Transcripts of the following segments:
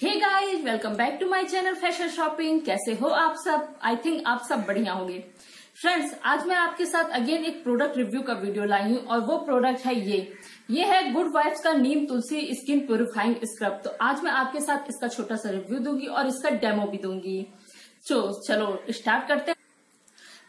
Hey guys welcome back to my channel fashion shopping कैसे हो आप सब? आई थिंक आप सब बढ़िया होंगे। फ्रेंड्स आज मैं आपके साथ अगेन एक प्रोडक्ट रिव्यू का वीडियो लाई हूँ और वो प्रोडक्ट है ये। ये है गुड वाइफ्स का neem tulsi skin purifying scrub तो आज मैं आपके साथ इसका छोटा सा रिव्यू दूँगी और इसका डेमो भी दूँगी। तो चलो स्टार्ट करते हैं।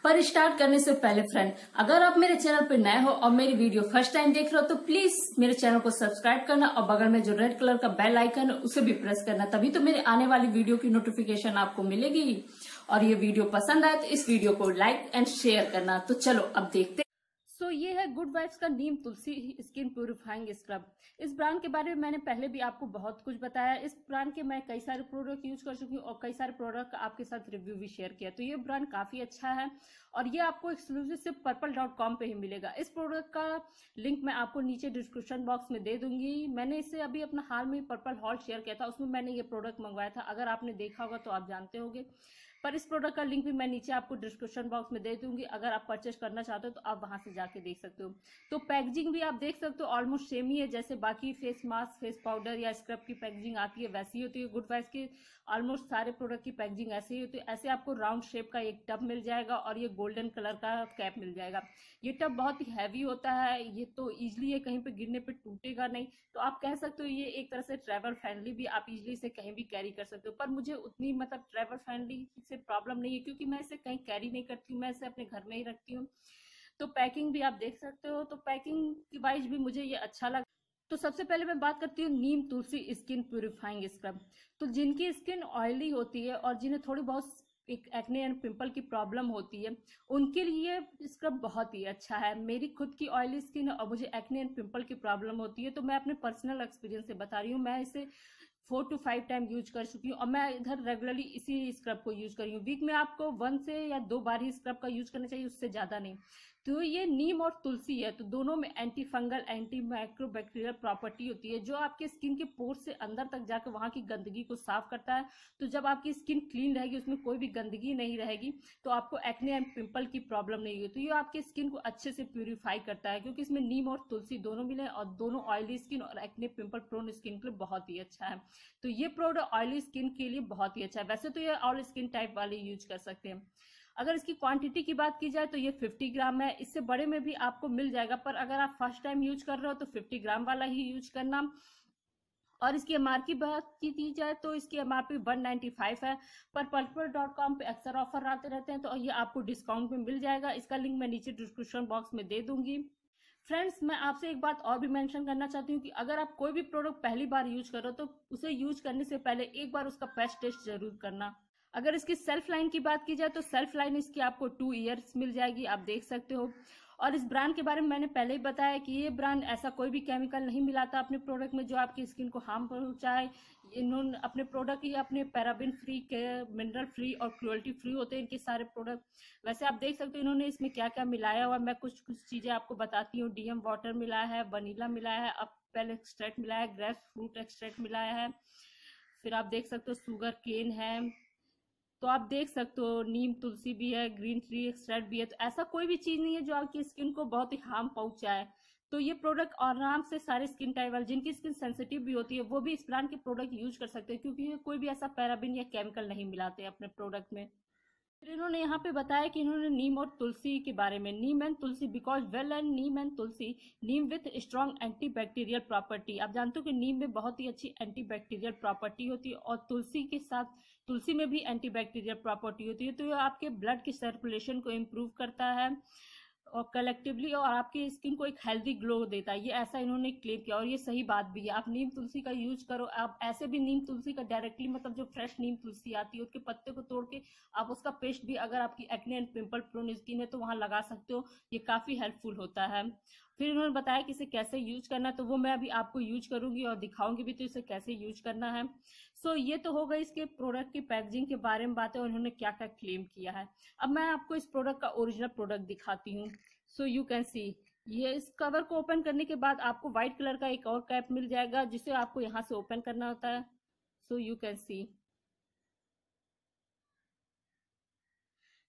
पर स्टार्ट करने से पहले फ्रेंड अगर आप मेरे चैनल पर नए हो और मेरी वीडियो फ़र्स्ट टाइम देख रहे हो तो प्लीज़ मेरे चैनल को सब्सक्राइब करना और बगल में जो रेड कलर का बेल आइकन है, उसे भी प्रेस करना। तभी तो मेरे आने वाली वीडियो की नोटिफिकेशन आपको मिलेगी। और ये वीडियो पसंद आए तो इस वीडियो को लाइक एंड शेयर करना। तो चलो, अब देखते सो so, ये है गुड वाइफ्स का neem tulsi skin purifying scrub इस ब्रांड के बारे में मैंने पहले भी आपको बहुत कुछ बताया इस ब्रांड के मैं कई सारे प्रोडक्ट यूज़ कर चुकी हूँ और कई सारे प्रोडक्ट आपके साथ रिव्यू भी शेयर किया तो ये ब्रांड काफ़ी अच्छा है और ये आपको एक्सक्लूसिव सिर्फ़ पर्पल डॉट कॉम पे ही मिलेगा। इस प्रोडक्ट का लिंक मैं आपको नीचे डिस्क्रिप्शन बॉक्स में दे दूँगी। मैंने इसे अभी अपना हाल में पर्पल हॉल शेयर किया था। उसमें मैंने ये प्रोडक्ट मंगवाया था। अगर आपने देखा होगा तो आप जानते होंगे। पर इस प्रोडक्ट का लिंक भी मैं नीचे आपको डिस्क्रिप्शन बॉक्स में दे दूँगी। अगर आप परचेज करना चाहते हो तो आप वहाँ से जाके देख सकते हो। तो पैकेजिंग भी आप देख सकते हो ऑलमोस्ट सेम ही है, जैसे बाकी फेस मास्क फेस पाउडर या स्क्रब की पैकेजिंग आती है, वैसी होती है। गुड वाइस की ऑलमोस्ट सारे प्रोडक्ट की पैकेजिंग ऐसे ही होती है। ऐसे आपको राउंड शेप का एक टब मिल जाएगा और ये गोल्डन कलर का कैप मिल जाएगा। ये टब बहुत ही हैवी होता है, ये तो ईजिली ये कहीं पे गिरने पे टूटेगा नहीं। तो आप कह सकते हो, ये एक तरह से ट्रेवल फ्रेंडली भी आप इजिली से कहीं भी कैरी कर सकते हो। पर मुझे उतनी मतलब ट्रेवल फ्रेंडली से प्रॉब्लम नहीं है, क्योंकि मैं इसे कहीं कैरी नहीं करती हूँ मैं इसे अपने घर में ही रखती हूँ। तो पैकिंग भी आप देख सकते हो तो पैकिंग की वाइज भी मुझे ये अच्छा लगा तो सबसे पहले मैं बात करती हूँ neem tulsi skin purifying scrub तो जिनकी स्किन ऑयली होती है और जिन्हें थोड़ी बहुत एक एक्ने एंड पिंपल की प्रॉब्लम होती है, उनके लिए स्क्रब बहुत ही अच्छा है। मेरी खुद की ऑयली स्किन और मुझे एक्ने एंड पिंपल की प्रॉब्लम होती है तो मैं अपने पर्सनल एक्सपीरियंस से बता रही हूँ। मैं इसे four to five time use कर चुकी हूँ और मैं इधर रेगुलरली इसी स्क्रब को यूज़ कर रही हूँ। वीक में आपको वन से या दो बार ही स्क्रब का यूज़ करना चाहिए, उससे ज़्यादा नहीं। तो ये नीम और तुलसी है तो दोनों में anti fungal anti microbacterial property होती है, जो आपके स्किन के पोर से अंदर तक जाकर वहाँ की गंदगी को साफ़ करता है। तो जब आपकी स्किन क्लीन रहेगी, उसमें कोई भी गंदगी नहीं रहेगी तो आपको एक्ने एंड पिंपल की प्रॉब्लम नहीं होगी तो ये आपके स्किन को अच्छे से प्यूरिफाई करता है, क्योंकि इसमें नीम और तुलसी दोनों मिले और दोनों ऑयली स्किन और एक्ने पिंपल प्रोन स्किन के लिए बहुत ही अच्छा है। तो ये प्रोडक्ट ऑयली स्किन के लिए बहुत ही अच्छा है। वैसे तो ये ऑल स्किन टाइप वाले यूज़ कर सकते हैं। अगर इसकी क्वांटिटी की बात की जाए तो ये 50 ग्राम है। इससे बड़े में भी आपको मिल जाएगा, पर अगर आप फ़र्स्ट टाइम यूज़ कर रहे हो तो 50 ग्राम वाला ही यूज़ करना। और इसकी एम की बात की दी जाए तो इसकी एम आर पी वन है, पर पल्पर डॉट कॉम पर अक्सर ऑफ़र आते रहते हैं तो ये आपको डिस्काउंट में मिल जाएगा। इसका लिंक मैं नीचे डिस्क्रिप्शन बॉक्स में दे दूँगी। फ्रेंड्स मैं आपसे एक बात और भी मेंशन करना चाहती हूँ कि अगर आप कोई भी प्रोडक्ट पहली बार यूज़ करो तो उसे यूज़ करने से पहले एक बार उसका पेस्ट टेस्ट ज़रूर करना। अगर इसकी सेल्फ लाइन की बात की जाए तो सेल्फ लाइन इसकी आपको टू ईयर्स मिल जाएगी, आप देख सकते हो। और इस ब्रांड के बारे में मैंने पहले ही बताया कि ये ब्रांड ऐसा कोई भी केमिकल नहीं मिलाता अपने प्रोडक्ट में जो आपकी स्किन को हार्म पहुँचाए। इन्होंने अपने प्रोडक्ट ही अपने पैराबिन फ्री के मिनरल फ्री और क्रोल्टी फ्री होते हैं इनके सारे प्रोडक्ट वैसे आप देख सकते हो इन्होंने इसमें क्या क्या मिलाया हुआ मैं कुछ कुछ चीज़ें आपको बताती हूँ। डीएम वाटर मिलाया है वनीला मिलाया है अपल एक्सट्रैक्ट मिलाया है ग्रेप फ्रूट एक्सट्रैक्ट मिलाया है। फिर आप देख सकते हो शुगर केन है। तो आप देख सकते हो, नीम, तुलसी भी है ग्रीन ट्री एक्सट्रैक्ट भी है तो ऐसा कोई भी चीज़ नहीं है जो आपकी स्किन को बहुत ही हार्म पहुँचाए। तो ये प्रोडक्ट आराम से सारे स्किन टाइप वाले, जिनकी स्किन सेंसिटिव भी होती है, वो भी इस ब्रांड के प्रोडक्ट यूज़ कर सकते हैं, क्योंकि कोई भी ऐसा पैराबिन या केमिकल नहीं मिलाते अपने प्रोडक्ट में। फिर इन्होंने यहाँ पे बताया कि इन्होंने नीम और तुलसी के बारे में, neem and tulsi because well and neem and tulsi, neem with strong anti bacterial property आप जानते हो कि नीम में बहुत ही अच्छी एंटी बैक्टीरियल प्रॉपर्टी होती है और तुलसी के साथ, तुलसी में भी एंटी बैक्टीरियल प्रॉपर्टी होती है तो ये आपके ब्लड की सर्कुलेशन को इम्प्रूव करता है। और कलेक्टिवली और आपकी स्किन को एक हेल्दी ग्लो देता है, ये ऐसा इन्होंने क्लेम किया और ये सही बात भी है। आप नीम तुलसी का यूज़ करो, आप ऐसे भी नीम तुलसी का डायरेक्टली मतलब जो फ्रेश नीम तुलसी आती है, उसके पत्ते को तोड़ के आप उसका पेस्ट भी अगर आपकी acne and pimple prone skin है तो वहाँ लगा सकते हो। ये काफ़ी हेल्पफुल होता है। फिर उन्होंने बताया कि इसे कैसे यूज़ करना तो वो मैं अभी आपको यूज़ करूँगी और दिखाऊँगी भी तो इसे कैसे यूज़ करना है। सो so, ये तो हो गई इसके प्रोडक्ट की पैकेजिंग के बारे में बातें उन्होंने क्या क्या क्लेम किया है। अब मैं आपको इस प्रोडक्ट का ओरिजिनल प्रोडक्ट दिखाती हूँ। सो यू कैन सी ये इस कवर को ओपन करने के बाद आपको व्हाइट कलर का एक और कैप मिल जाएगा जिसे आपको यहाँ से ओपन करना होता है। सो यू कैन सी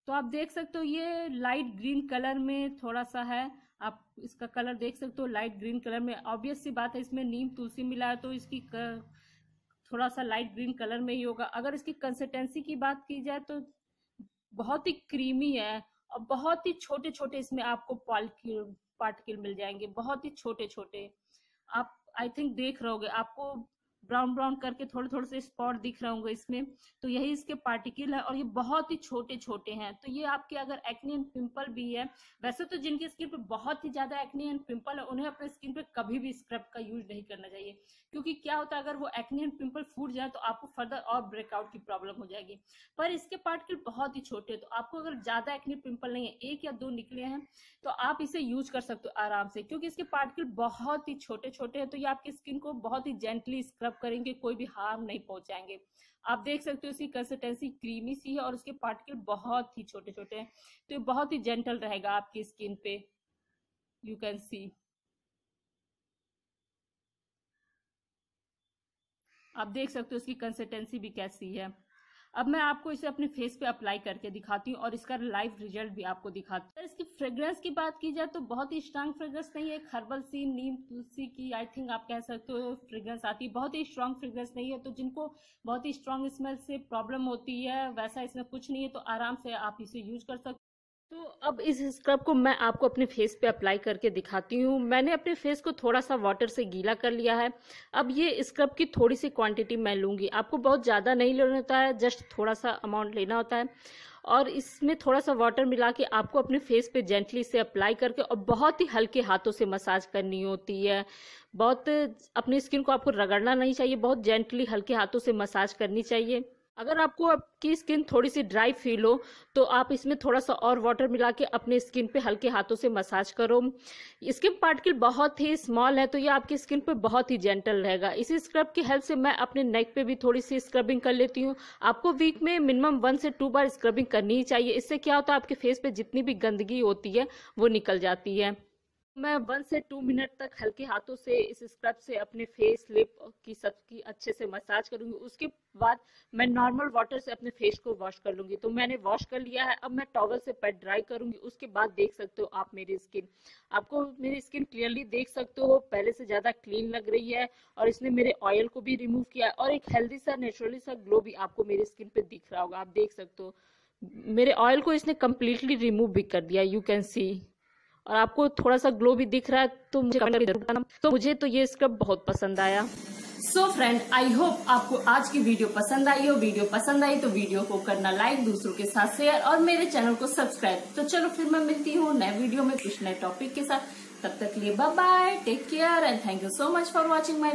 तो आप देख सकते हो ये लाइट ग्रीन कलर में थोड़ा सा है। आप इसका कलर देख सकते हो लाइट ग्रीन कलर में। ऑब्वियस सी बात है, इसमें नीम, तुलसी मिला है तो इसकी थोड़ा सा लाइट ग्रीन कलर में ही होगा। अगर इसकी कंसिस्टेंसी की बात की जाए तो बहुत ही क्रीमी है और बहुत ही छोटे छोटे इसमें आपको पार्टिकल मिल जाएँगे, बहुत ही छोटे छोटे आप आई थिंक देख रहोगे आपको ब्राउन ब्राउन करके थोड़े थोड़े से स्पॉट दिख रहे होंगे इसमें। तो यही इसके पार्टिकल है और ये बहुत ही छोटे छोटे हैं। तो ये आपके अगर एक्नी एंड पिंपल भी है, वैसे तो जिनकी स्किन पे बहुत ही ज़्यादा एक्नी एंड पिंपल है, उन्हें अपने स्किन पे कभी भी स्क्रब का यूज़ नहीं करना चाहिए। क्योंकि क्या होता है, अगर वो एक्नी एंड पिंपल फूट जाए तो आपको फर्दर और ब्रेकआउट की प्रॉब्लम हो जाएगी। पर इसके पार्टिकल बहुत ही छोटे तो आपको अगर ज़्यादा एक्नी पिंपल नहीं है, एक या दो निकले हैं तो आप इसे यूज़ कर सकते हो आराम से। क्योंकि इसके पार्टिकल बहुत ही छोटे छोटे हैं तो ये आपकी स्किन को बहुत ही जेंटली स्क्रब करेंगे, कोई भी हार्म नहीं पहुंचाएँगे। आप देख सकते हो इसकी कंसिस्टेंसी क्रीमी सी है और उसके पार्टिकल बहुत ही छोटे छोटे हैं। तो ये बहुत ही जेंटल रहेगा आपकी स्किन पे। यू कैन सी आप देख सकते हो इसकी कंसिस्टेंसी भी कैसी है। अब मैं आपको इसे अपने फेस पे अप्लाई करके दिखाती हूँ और इसका लाइव रिज़ल्ट भी आपको दिखाती हूँ। इसकी फ्रेग्रेंस की बात की जाए तो बहुत ही स्ट्रांग फ्रेग्रेंस नहीं है। हर्बल सी, नीम, तुलसी की आई थिंक आप कह सकते हो फ्रेग्रेंस आती है। बहुत ही स्ट्रांग फ्रेग्रेंस नहीं है तो जिनको बहुत ही स्ट्रांग स्मेल से प्रॉब्लम होती है, वैसा इसमें कुछ नहीं है तो आराम से आप इसे यूज़ कर सकते तो अब इस स्क्रब को मैं आपको अपने फेस पे अप्लाई करके दिखाती हूँ। मैंने अपने फेस को थोड़ा सा वाटर से गीला कर लिया है। अब ये स्क्रब की थोड़ी सी क्वांटिटी मैं लूँगी। आपको बहुत ज़्यादा नहीं लेना होता है जस्ट थोड़ा सा अमाउंट लेना होता है। और इसमें थोड़ा सा वाटर मिला के आपको अपने फेस पे जेंटली से अप्लाई करके और बहुत ही हल्के हाथों से मसाज करनी होती है। बहुत अपनी स्किन को आपको रगड़ना नहीं चाहिए, बहुत जेंटली हल्के हाथों से मसाज करनी चाहिए। अगर आपको आपकी स्किन थोड़ी सी ड्राई फील हो तो आप इसमें थोड़ा सा और वाटर मिला के अपने स्किन पे हल्के हाथों से मसाज करो। स्किन पार्टिकल बहुत ही स्मॉल है तो ये आपकी स्किन पे बहुत ही जेंटल रहेगा। इसी स्क्रब की हेल्प से मैं अपने नेक पे भी थोड़ी सी स्क्रबिंग कर लेती हूँ। आपको वीक में मिनिमम वन से टू बार स्क्रबिंग करनी ही चाहिए। इससे क्या होता है, आपके फेस पे जितनी भी गंदगी होती है, वो निकल जाती है। मैं वन से टू मिनट तक हल्के हाथों से इस स्क्रब से अपने फेस, लिप की सबकी अच्छे से मसाज करूँगी उसके बाद मैं नॉर्मल वाटर से अपने फेस को वॉश कर लूँगी। तो मैंने वॉश कर लिया है अब मैं टॉवल से पेट ड्राई करूँगी उसके बाद देख सकते हो आप मेरी स्किन आपको मेरी स्किन क्लियरली देख सकते हो पहले से ज़्यादा क्लीन लग रही है और इसने मेरे ऑयल को भी रिमूव किया है और एक हेल्दी सा नेचुरली सा ग्लो भी आपको मेरी स्किन पे दिख रहा होगा आप देख सकते हो। मेरे ऑयल को इसने कम्प्लीटली रिमूव भी कर दिया यू कैन सी और आपको थोड़ा सा ग्लो भी दिख रहा है तो मुझे तो मुझे तो ये स्क्रब बहुत पसंद आया। सो फ्रेंड आई होप आपको आज की वीडियो पसंद आई हो। वीडियो पसंद आई तो वीडियो को करना लाइक दूसरों के साथ शेयर और मेरे चैनल को सब्सक्राइब तो चलो फिर मैं मिलती हूँ नए वीडियो में कुछ नए टॉपिक के साथ। तब तक लिए bye bye take care and thank you so much for watching my